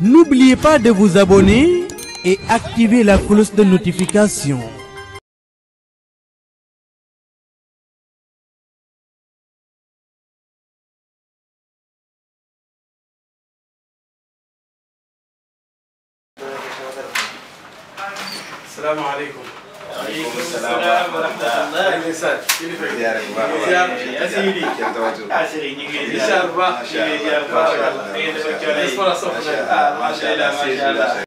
N'oubliez pas de vous abonner et activer la cloche de notification. salaamaaleykum. waaleykum salaam wa rahmatulah. ndeysaan. kilifa gi. ziar bu baax a baax. ziar asiri. kenn tawatu. ah Serigne ñu ngi lay ziar bu baax. ñu ngi lay ziar bu baax da ngeen def ak coono yi. Espoir sopp macha na. allah macha allah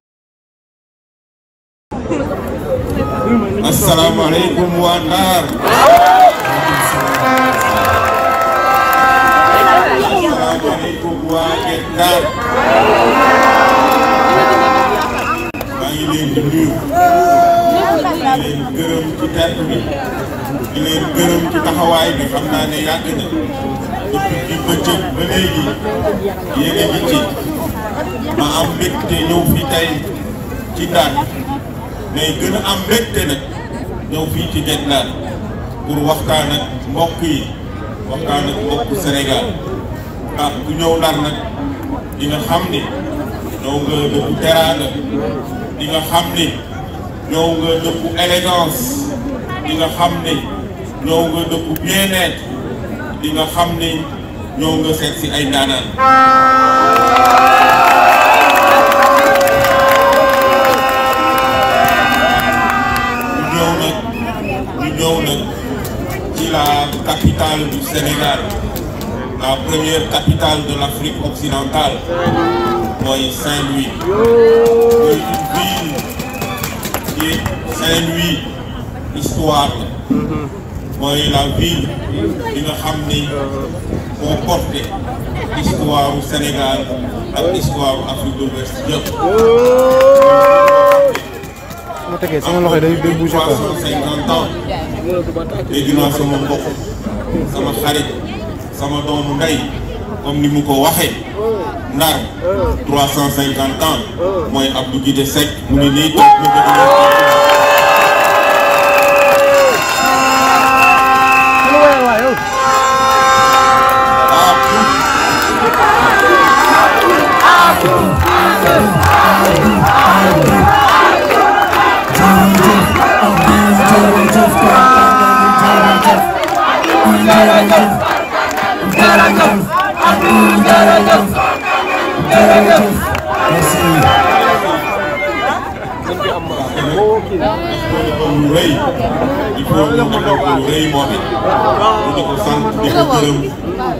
asalaamaaleykum waa Ndar. asalaamaaleykum waa Guet Ndar. maa ngi leen di nuyu. di leen gërëm ci terre bi. Di leen gërëm ci taxawaay bi xam naa ne yàgg na. depuis ci bëccëg ba léegi yéen ci. ma am mbégte ñëw fi tey ci Ndar. mais gën a am mbégte nag ñëw fii ci Ndar pour waxtaan ak mbokk yi waxtaan ak mbokku Sénégal ah ku ñëw Ndar nag di xam ni ñëw nga dëkku teraanga di xam ni ñëw nga dëkku élégance di nga bien-être la capitale du Sénégal la première capitale de l'Afrique occidentale mooy Saint-Louis histoire la. Mooy la ville bi nga xam ni moo porté histoire u Sénégal ak histoire u Afrique de l'Ouest yëpp ma tegee sama loxo yi day day bouger quoi. 350 ans. Dégg naa sama mbokk sama xarit sama doomu ndey comme ni mu ko waxee. Ndar 350 ans. Mooy Abdou Guité Seck mu ne nii toog na bëgg lu rëy il faut ñu defal ko lu rëy moom it ñu di ko sant di ko gërëm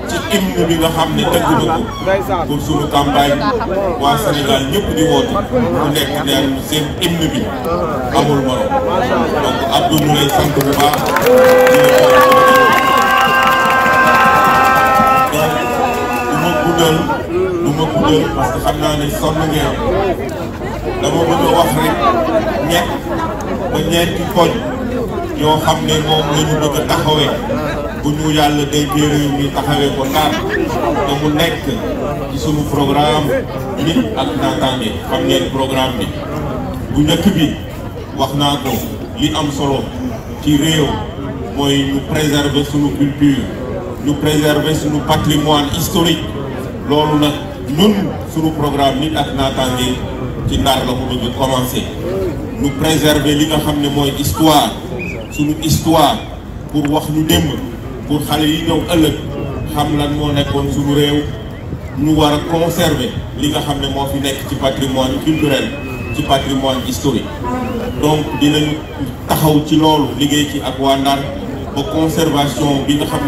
ci hymne bi nga xam ne tëgg na ko pour suñu campagne waa Sénégal ñëpp di woote ku nekk neen seen hymne bi amul morom donc Abdou ñu lay sant bu baax guddal du ma parce que xam naa bëgg a programme nit ak njëkk bi li am préserver sunu culture ñu préserver loolu nag ñun programme nit ak naataange ci Ndar la ko ñu préserver li histoire pour wax ñu démb pour xale yi ñëw ëllëg conserver li nga xam patrimoine culturel ci patrimoine historique. Donc dinañ taxaw ci loolu liggéey ci ak waa Ndar conservation bi nga xam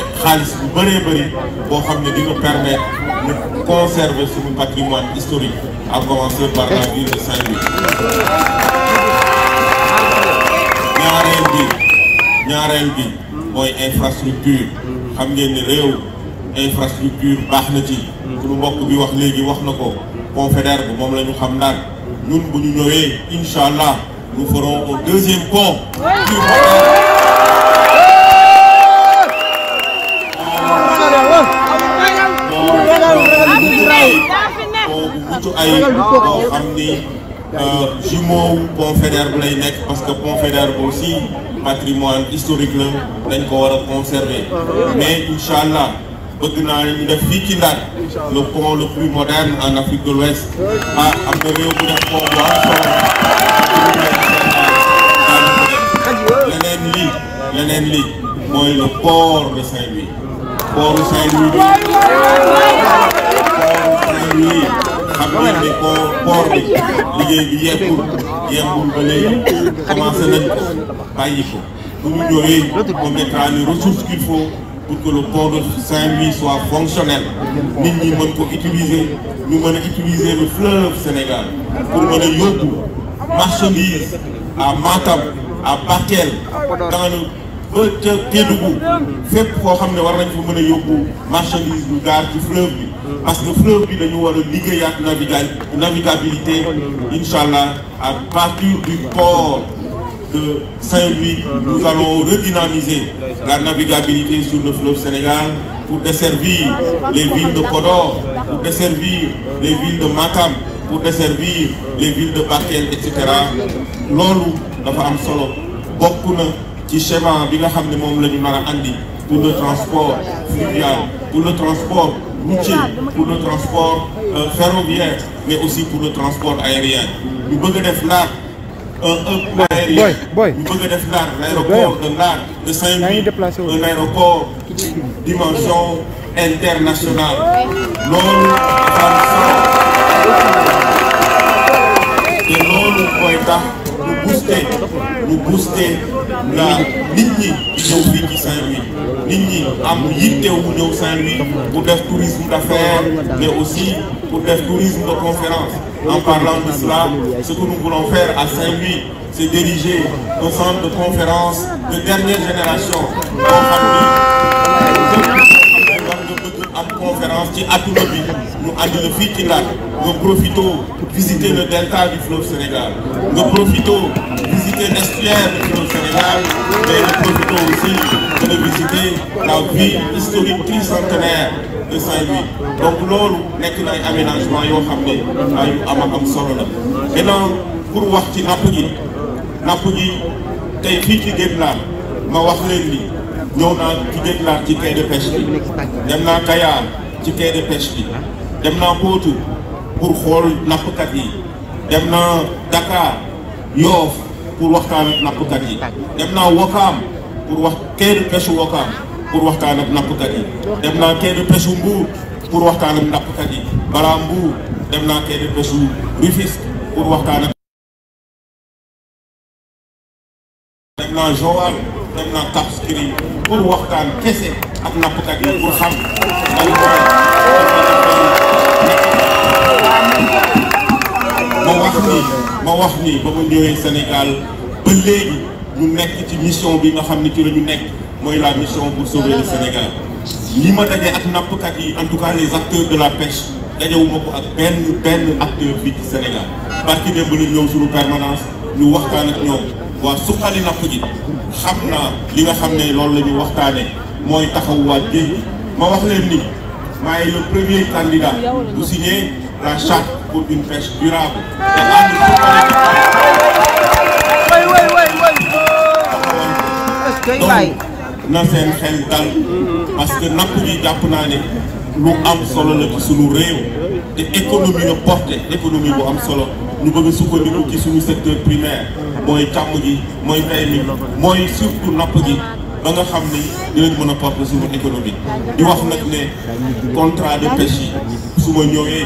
xaalis bu bëree bëri boo xam ne permettre conserver patrimoine historique à commencer par la ville de Saint-Louis. ñaareel bi ñaareel bi mooy infrastructure. Xam ngeen ne réew infrastructure baax na ci. Suñu nous ferons au deuxième pont pont bu mucc ay boo xam ni jumeau wu pont Faidherbe lay nekk parce que pont Faidherbe aussi patrimoine historique la dañ ko war a conserver. Mais incha allah bëgg naa ñu def fii ci Ndar le pont le plus moderne en Afrique de l'Ouest. Ah am na réew bu def pont bu am solo. Leneen lii leneen lii mooy le port de Saint-Louis. Port de Saint-Louis. Bi Saint-Louis xam ngeen ne port port bi liggéey bi yeggul yeggul ba léegi. Commencé nañ ko bàyyi ko. Bu ñu ñëwee on mettra les ressources qu'il faut pour que le port de Saint-Louis soit fonctionnel. Nit ñi mën ko utiliser. Ñu mën a utiliser le fleuve Sénégal pour mën a yóbbu marchandise à Matam à Bakel dans le fleuve parce que fleuve bi dañu navigabilité incha allah à partir du port de Saint-Louis nous allons redynamiser la navigabilité sur le fleuve Sénégal pour desservir les villes de Podor pour desservir les villes de Matam pour desservir les villes de Bakel et cetera. Loolu dafa am solo ci schéma bi nga xam ne moom la ñu nar a andi pour le transport fluvial pour le transport routier pour le transport euh, ferroviaire mais aussi pour le transport aérien. Ñu bëgg a def Ndar un hub aérien. Boy, boy. ñu bëgg a def Ndar l'aéroport de Ndar de Saint-Louis un aéroport dimension internationale. Loolu dafa am solo. Te loolu mooy tax ñu booster ñu booster la nit ñi di ñëw fii ci Saint-Louis. Nit ñi am yittewu ñëw Saint-Louis pour def tourisme d'affaires mais aussi pour def tourisme de conférence. En parlant de cela ce que nous voulons faire à Saint-Louis c'est diriger un centre de conférence de dernière génération. Conférence ci adduna bi. Ñu andi la fii ci visiter le delta du fleuve Sénégal. Nga profito visiter l'estuaire Mais nga profito aussi visiter la ville historique tricentenaire de Saint-Louis. Donc loolu nekk na aménagement yoo xam ne ay am maintenant pour wax ci napp gi napp gi tey fii ci Guet Ndar ma wax leen ni de pêche bi dem naa Kayar ci quai de pêche bi dem naa Potou pour Dakar Yoff pour waxtaan ak nappkat yi. Dem naa Wakaam pour wax quai de pêche pour waxtaan ak nappkat yi. Dem naa quai de pêche pour waxtaan ak nappkat yi. Balaa Mbour dem naa quai de pêche pour waxtaan ak dem naa Joal naa Cap waxtaan kese ak nappkat yi pour ma wax ni ma Sénégal mission pour sauver le Sénégal. Li en tout cas les acteurs de la pêche dajewuma ko ak benn benn Sénégal. Barki démb la ñëw suñu permanence ñu waxtaan ak ñoom. Waa suqali premier candidat bu signer la charte pour une pêche durable. Na seen xel dal parce que napp ji jàpp naa ne lu am solo la ci sunu réew te économie la porté économie bu am solo. Ñu bëgg a sukkandiku ci suñu secteur primaire mooy càmm gi mooy mbay mi mooy surtout napp gi ba nga xam ni dinañ mën a porter suñu économie. Di wax nag ne contrat de pêche yi su ma ñëwee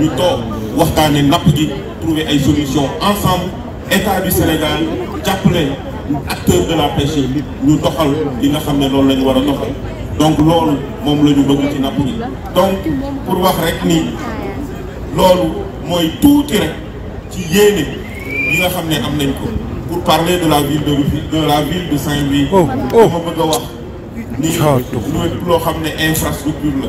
ñu toog waxtaane napp gi trouver ay solutions ensemble. État du Sénégal jàppale acteurs de la pêche ñu doxal li nga xam ne loolu la ñu war a doxal. Donc loolu moom la ñu bëgg ci napp gi. Donc pour wax rek ni loolu mooy tuuti rek ci yéene yi nga xam ne am nañ ko. Pour parler de la ville de Rufisque de la ville de Saint-Louis Oh, oh. dama bëgg a wax ni lu loo xam ne infrastructure la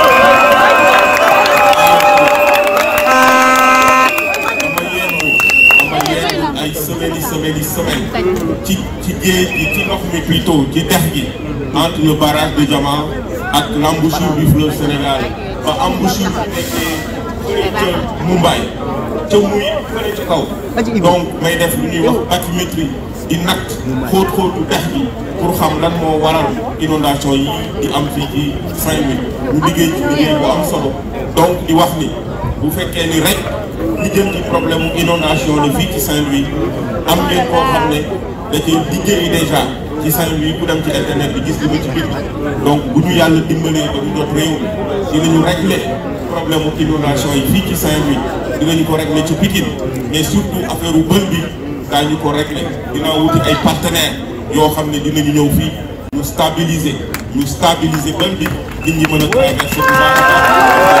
ay semaines yi semaines yi semaines ci ci géej gi ci ndox mi plutôt ci dex gi entre le barrage de Jama ak l'embouchure du fleuve Sénégal. Ba embouchure bi nekkee fële ca Mumbai ca muy fële ca kaw. Donc may def lu ñuy wax bathymétrie. Di natt xóot xóotu dex gi pour xam lan moo waral inondation yi di am fii ci Saint-Louis ñu liggéey ci liggéey bu am solo. Donc di wax ni bu fekkee ni rek li jëm ci problème mu inondation la fii ci Saint-Louis am ngeen koo xam ne déjà ci Saint-Louis ku dem ci internet bi gis li ma ci bind. Donc bu ñu yàlla dimbalee ba ñu jot réew mi dinañu régler problème mu inondation yi fii ci Saint-Louis. Dinañu ko régler ci mais surtout affaire u bël bi daañu ko régler. Dinaa wuti ay partenaires yoo xam ne dinañu ñëw fii ñu stabiliser ñu stabiliser ñi mën a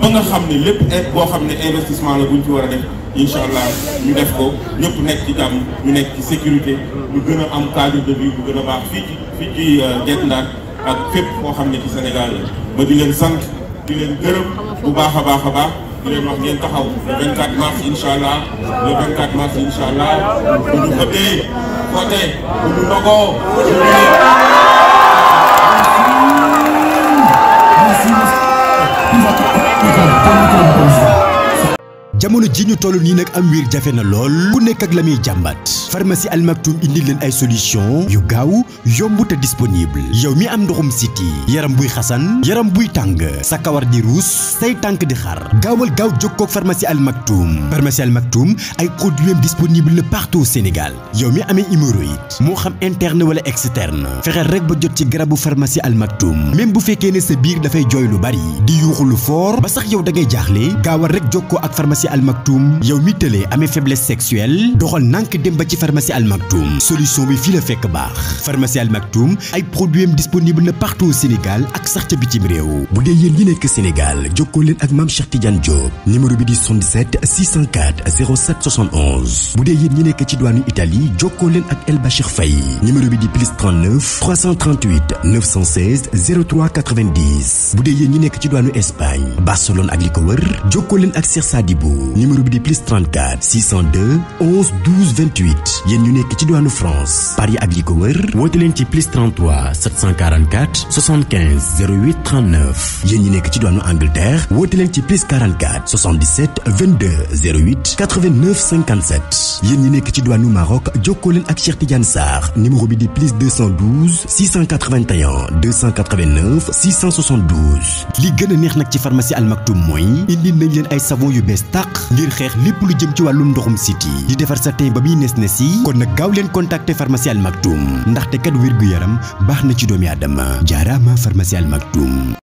ba nga xam ne lépp in boo xam ne investissement la buñ ci war a def incha allah ñu def ko. Ñëpp nekk ci jàmm ñu nekk ci sécurité ñu gën a am cadre de vie bu gën a baax fii ci fii ci Guet Ndar ak fépp koo xam ne ci Sénégal la. Ma di leen sant di leen gërëm bu baax a baax a baax. Di leen wax ngeen taxaw le 24 mars incha allah. Le 24 mars incha allah. Bu ñu côté bu ñu Oh. Jamono ji ñu toll nii nag am wiir jafe na lool ku nekk ak la muy pharmacie Al Maktoum indi leen ay solution yu gaaw yomb te disponible yow mi am ndoxum siti yaram buy xasan yaram buy tàng sa kawar di ruus say tànk di xar gaawal gaaw jokkoo ak pharmacie Al Maktoum pharmacie Al Maktoum ay produits disponible na partout au Sénégal yow mi amee hémorroïde moo xam interne wala externe fexeel rek ba jot ci garabu pharmacie Al Maktoum même bu fekkee ne sa biir dafay jooy lu bari di yuuxu lu fort ba sax yow da ngay jaaxle gaawal rek ak pharmacie Al Maktoum yow mi tëlee amee faiblesse sexuelle doxal nànk dem ba ci pharmacie Al Maktoum. Solution bi fii la fekk baax. Pharmacie Al Maktoum ay produits disponible na partout au Sénégal ak sax ca bitim réew. Bu dee yéen ñi nekk Sénégal jokkoo leen ak Mame Cheikh Tidiane Diop numéro bi di 77 604 07 71 bu dee yéen ñi nekk ci douane Italie jokkoo leen ak El Bachir Faye numéro bi di plus 39 338 916 03 90 bu dee ñi ci douane Espagne Barcelone ak li wër jokkoo leen ak Cheikh Sadibou numéro bi di plus 34 602 11 12 28 yéen ñu nekk ci douane France. Paris ak li ko wër. Woote leen ci plus 33 744 75 08 39 yéen ñi nekk ci douane Angleterre. Woote leen ci plus 44 77 22 08 89 57 yéen ñi nekk ci douane Maroc jokkoo leen ak Cheikh Tidiane numéro bi di plus 212 681 289 672 li gën a neex nag ci pharmacie Al Maktoum mooy indi nañ leen ay savon yu ngir xeex lépp lu jëm ci wàllum ndoxum siti. di defar sa teen ba muy nes nes yi kon nag gaaw leen contacter pharmacie Al Maktoum. ndaxte kat wér gu yaram baax na ci doomi aadama. jaaraama pharmacie Maktoum